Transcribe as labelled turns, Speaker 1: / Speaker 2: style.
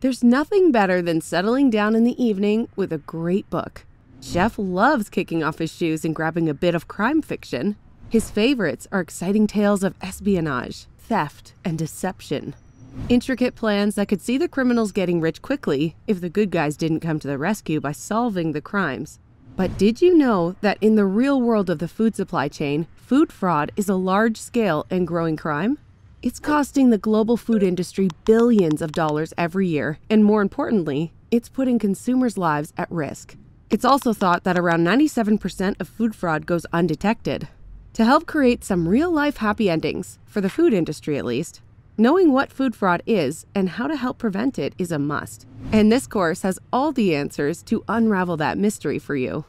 Speaker 1: There's nothing better than settling down in the evening with a great book. Jeff loves kicking off his shoes and grabbing a bit of crime fiction. His favorites are exciting tales of espionage, theft, and deception. Intricate plans that could see the criminals getting rich quickly if the good guys didn't come to the rescue by solving the crimes. But did you know that in the real world of the food supply chain, food fraud is a large scale and growing crime? It's costing the global food industry billions of dollars every year, and more importantly, it's putting consumers' lives at risk. It's also thought that around 97% of food fraud goes undetected. To help create some real life happy endings, for the food industry at least, knowing what food fraud is and how to help prevent it is a must. And this course has all the answers to unravel that mystery for you.